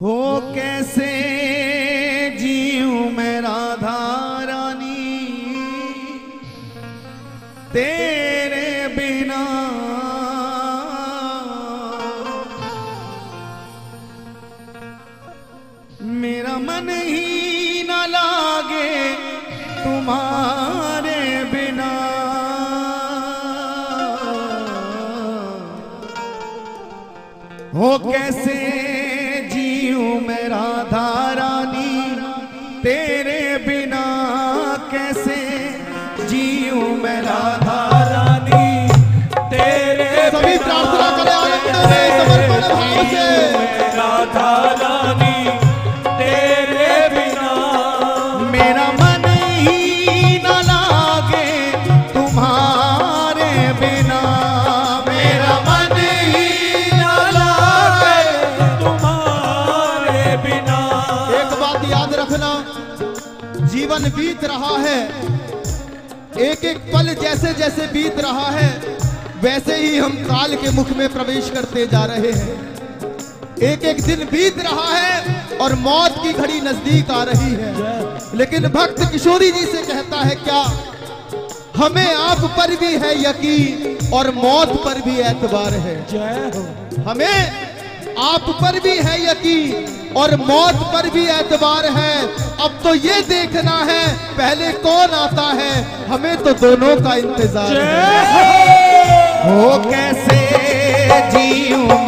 हो कैसे जीऊं मैं राधा रानी? तेरे बिना मेरा मन ही न लागे तुम्हारे बिना। हो कैसे जीऊं मैं राधा रानी। तेरे बिना कैसे जीऊं मैं राधा जीवन बीत रहा है। एक एक पल जैसे जैसे बीत रहा है वैसे ही हम काल के मुख में प्रवेश करते जा रहे हैं। एक एक दिन बीत रहा है और मौत की घड़ी नज़दीक आ रही है। लेकिन भक्त किशोरी जी से कहता है क्या हमें आप पर भी है यकीन और मौत पर भी एतबार है। हमें आप पर भी है यकीन और मौत पर भी एतबार है। अब तो ये देखना है पहले कौन आता है? हमें तो दोनों का इंतज़ार है। हो कैसे जीऊं?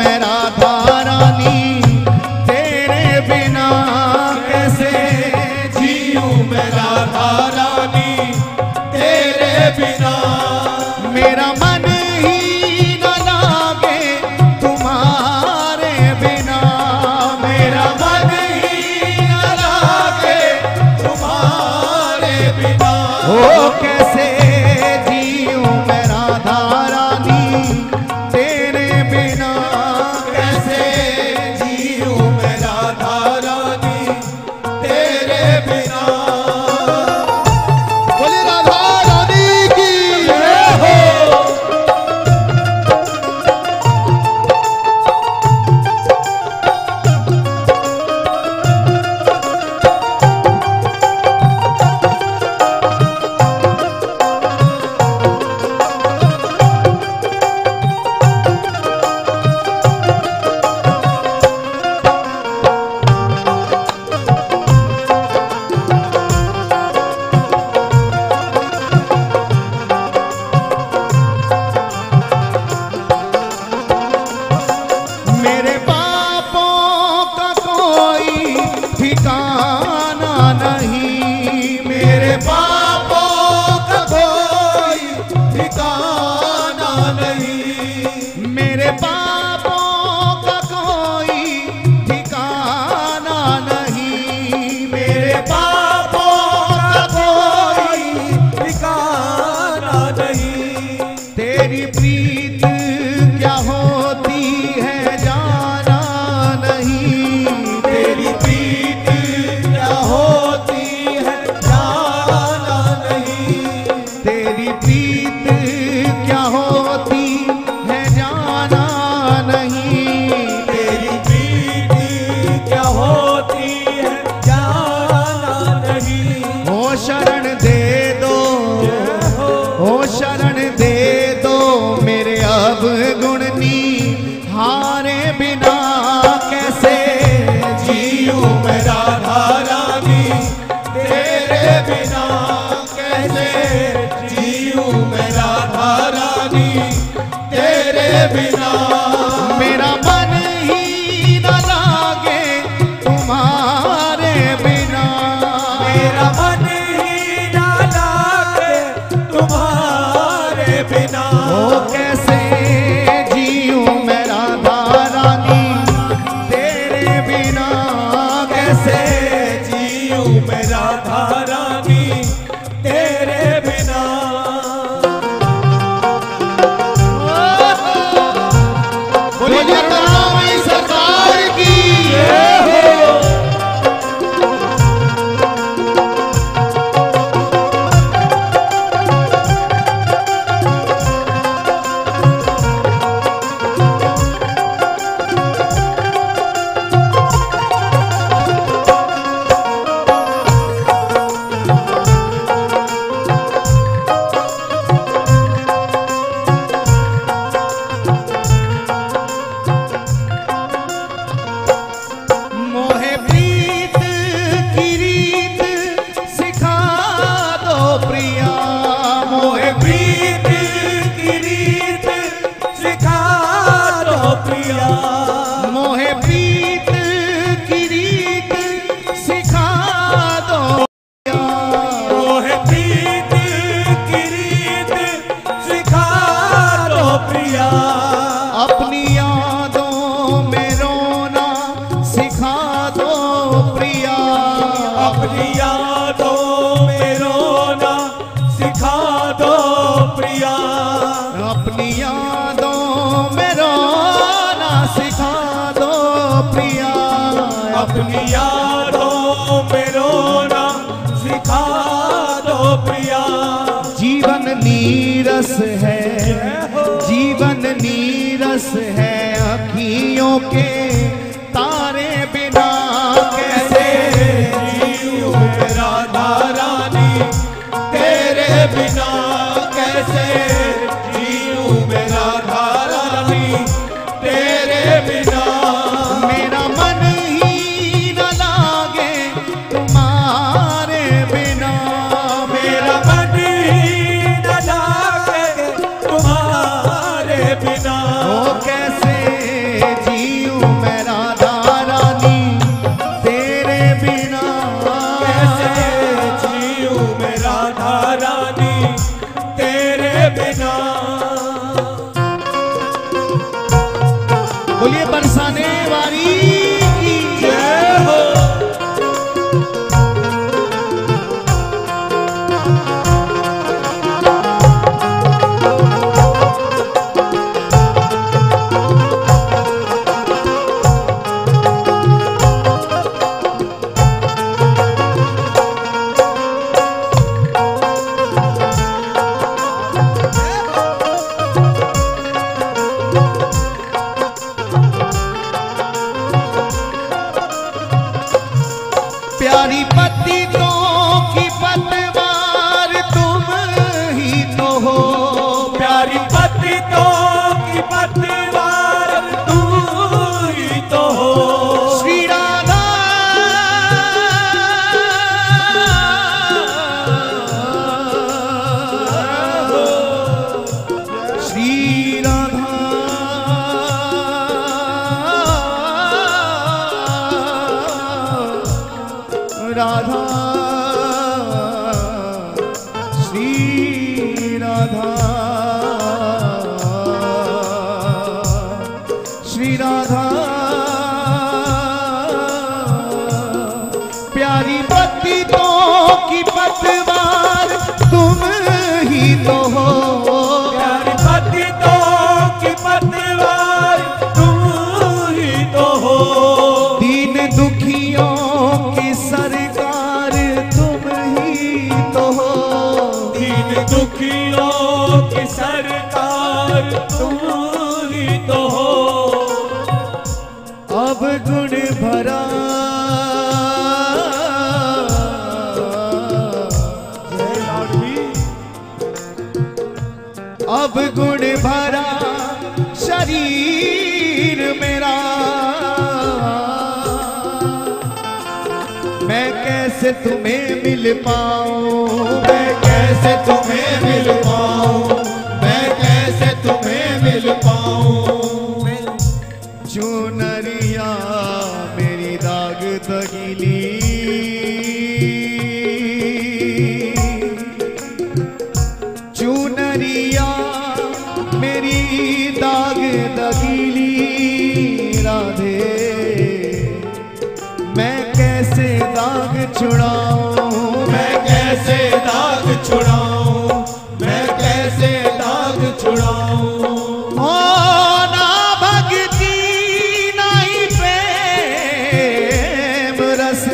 जीवन नीरस है अखियों के। राधा। श्री राधा। मेरा। मैं कैसे तुम्हें मिल पाऊँ? मैं कैसे तुम्हें मिल पाऊँ? छुड़ाऊं। मैं कैसे दाग छुड़ाऊं? मैं कैसे दाग छुड़ाऊं? ओ ना भक्ति नहीं प्रेम रस।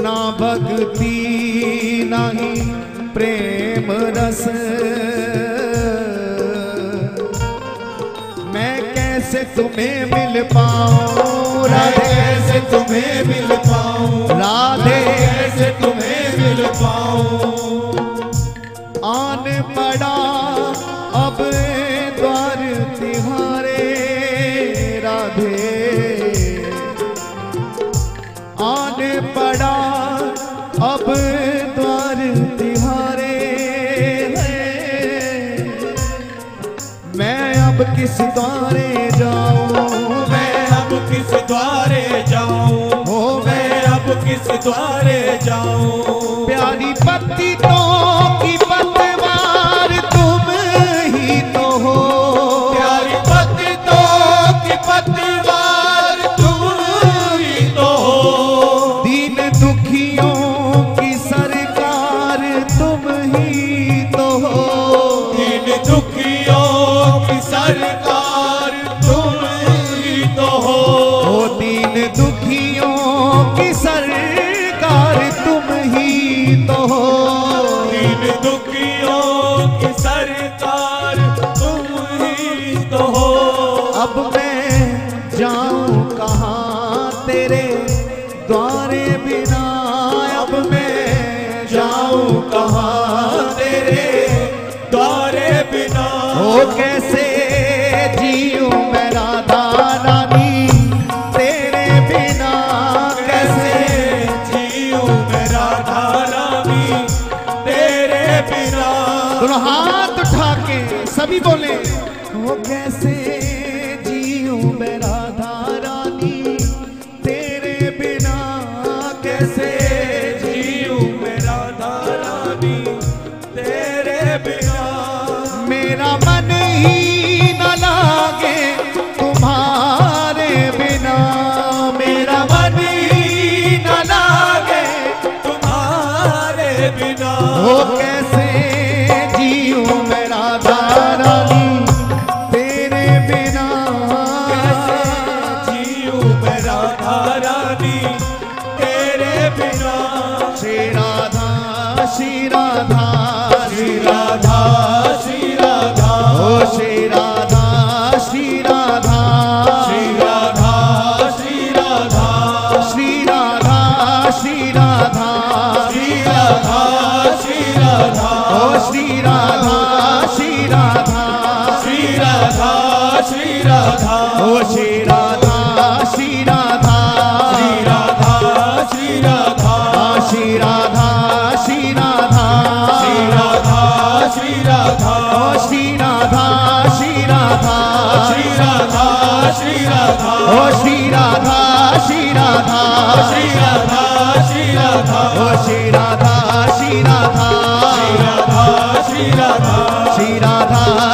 ना भक्ति नहीं प्रेम रस। से तुम्हें मिल पाऊँ। राधे से तुम्हें मिल पाऊँ। राधे से तुम्हें मिल पाऊँ। आन पड़ा अब द्वार तिहारे। राधे। आन पड़ा अब द्वार तिहारे। मैं अब किस द्वारे द्वारे जाऊँ? मैं अब किस द्वारे जाऊँ? द्वारे बिना अब मैं जाऊँ कहाँ तेरे? द्वारे बिना हो कैसे कैसे जीऊं मैं राधा रानी तेरे बिना मेरा मन ही न लागे तुम्हारे बिना। मेरा मन ही न लागे तुम्हारे बिना। श्री राधा ओ श्री राधा श्री राधा श्री राधा श्री राधा श्री राधा श्री राधा श्री राधा श्री राधा ओ श्री राधा श्री राधा श्री राधा श्री राधा ओ श्री राधा श्री राधा श्री राधा श्री राधा ओ श्री राधा श्री राधा श्री राधा श्री राधा श्री राधा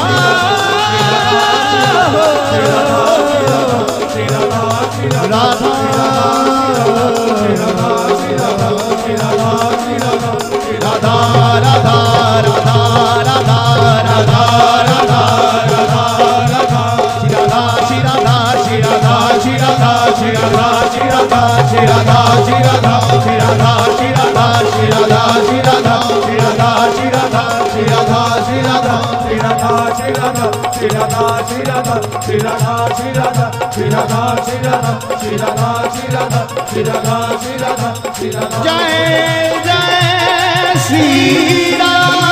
राधा श्री राधा श्री राधा श्री राधा श्री राधा श्री राधा श्री राधा श्री राधा श्री राधा श्री राधा श्री राधा जय जय श्री